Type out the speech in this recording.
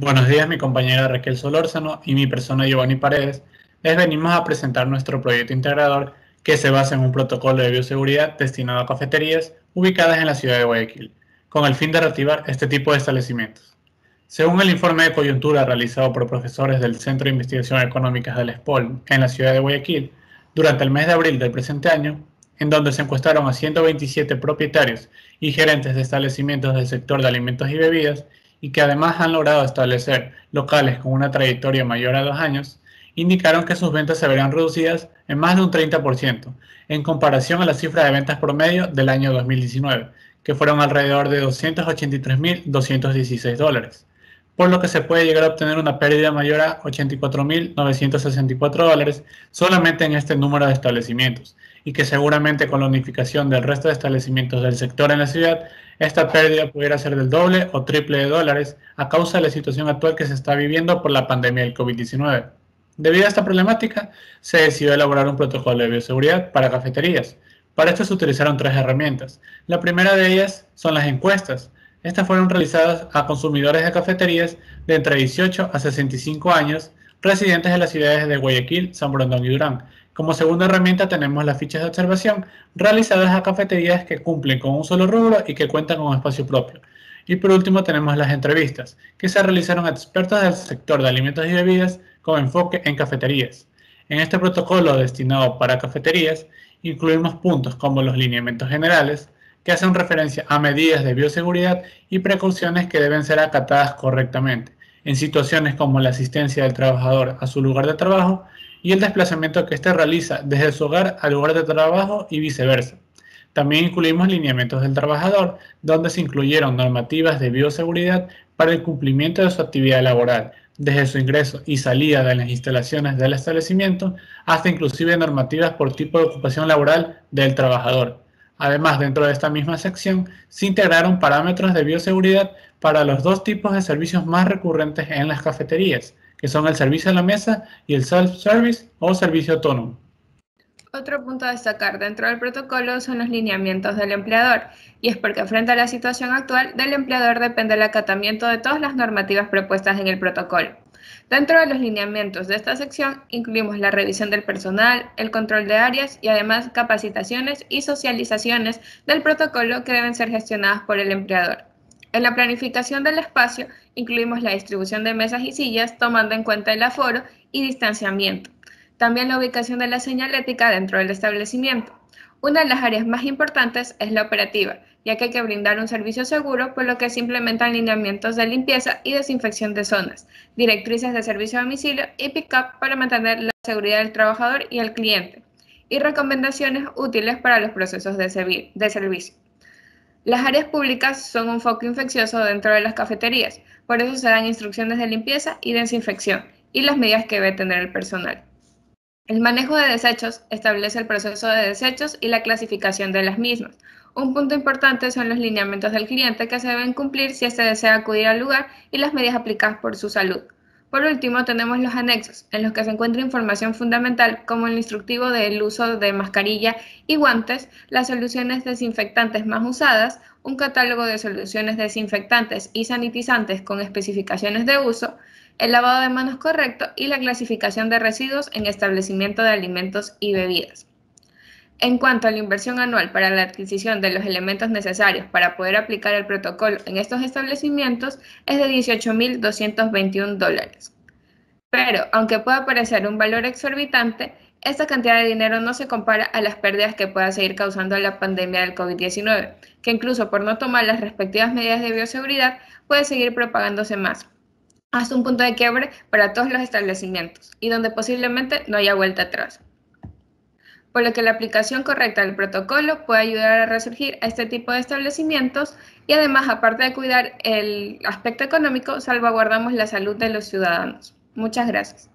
Buenos días, mi compañera Raquel Solórzano y mi persona Giovanni Paredes. Les venimos a presentar nuestro proyecto integrador que se basa en un protocolo de bioseguridad destinado a cafeterías ubicadas en la ciudad de Guayaquil, con el fin de reactivar este tipo de establecimientos. Según el informe de coyuntura realizado por profesores del Centro de Investigación Económicas del SPOL en la ciudad de Guayaquil, durante el mes de abril del presente año, en donde se encuestaron a 127 propietarios y gerentes de establecimientos del sector de alimentos y bebidas, y que además han logrado establecer locales con una trayectoria mayor a dos años, indicaron que sus ventas se verían reducidas en más de un 30% en comparación a la cifra de ventas promedio del año 2019, que fueron alrededor de 283.216 dólares, por lo que se puede llegar a obtener una pérdida mayor a 84.964 dólares solamente en este número de establecimientos, y que seguramente con la unificación del resto de establecimientos del sector en la ciudad, esta pérdida pudiera ser del doble o triple de dólares a causa de la situación actual que se está viviendo por la pandemia del COVID-19. Debido a esta problemática, se decidió elaborar un protocolo de bioseguridad para cafeterías. Para esto se utilizaron tres herramientas. La primera de ellas son las encuestas. Estas fueron realizadas a consumidores de cafeterías de entre 18 a 65 años residentes de las ciudades de Guayaquil, San Brondón y Durán, como segunda herramienta tenemos las fichas de observación realizadas a cafeterías que cumplen con un solo rubro y que cuentan con espacio propio. Y por último tenemos las entrevistas, que se realizaron a expertos del sector de alimentos y bebidas con enfoque en cafeterías. En este protocolo destinado para cafeterías incluimos puntos como los lineamientos generales, que hacen referencia a medidas de bioseguridad y precauciones que deben ser acatadas correctamente en situaciones como la asistencia del trabajador a su lugar de trabajo y el desplazamiento que éste realiza desde su hogar al lugar de trabajo y viceversa. También incluimos lineamientos del trabajador, donde se incluyeron normativas de bioseguridad para el cumplimiento de su actividad laboral, desde su ingreso y salida de las instalaciones del establecimiento, hasta inclusive normativas por tipo de ocupación laboral del trabajador. Además, dentro de esta misma sección, se integraron parámetros de bioseguridad para los dos tipos de servicios más recurrentes en las cafeterías, que son el servicio a la mesa y el self-service o servicio autónomo. Otro punto a destacar dentro del protocolo son los lineamientos del empleador, y es porque frente a la situación actual, del empleador depende el acatamiento de todas las normativas propuestas en el protocolo. Dentro de los lineamientos de esta sección incluimos la revisión del personal, el control de áreas y además capacitaciones y socializaciones del protocolo que deben ser gestionadas por el empleador. En la planificación del espacio incluimos la distribución de mesas y sillas tomando en cuenta el aforo y distanciamiento. También la ubicación de la señalética dentro del establecimiento. Una de las áreas más importantes es la operativa, ya que hay que brindar un servicio seguro, por lo que se implementan lineamientos de limpieza y desinfección de zonas, directrices de servicio a domicilio y pick-up para mantener la seguridad del trabajador y el cliente, y recomendaciones útiles para los procesos de, servicio. Las áreas públicas son un foco infeccioso dentro de las cafeterías, por eso se dan instrucciones de limpieza y desinfección y las medidas que debe tener el personal. El manejo de desechos establece el proceso de desechos y la clasificación de las mismas. Un punto importante son los lineamientos del cliente que se deben cumplir si éste desea acudir al lugar y las medidas aplicadas por su salud. Por último, tenemos los anexos, en los que se encuentra información fundamental como el instructivo del uso de mascarilla y guantes, las soluciones desinfectantes más usadas, un catálogo de soluciones desinfectantes y sanitizantes con especificaciones de uso, el lavado de manos correcto y la clasificación de residuos en establecimiento de alimentos y bebidas. En cuanto a la inversión anual para la adquisición de los elementos necesarios para poder aplicar el protocolo en estos establecimientos es de 18.221 dólares. Pero, aunque pueda parecer un valor exorbitante, esta cantidad de dinero no se compara a las pérdidas que pueda seguir causando la pandemia del COVID-19, que incluso por no tomar las respectivas medidas de bioseguridad puede seguir propagándose más, hasta un punto de quiebre para todos los establecimientos y donde posiblemente no haya vuelta atrás por lo que la aplicación correcta del protocolo puede ayudar a resurgir a este tipo de establecimientos y además, aparte de cuidar el aspecto económico, salvaguardamos la salud de los ciudadanos. Muchas gracias.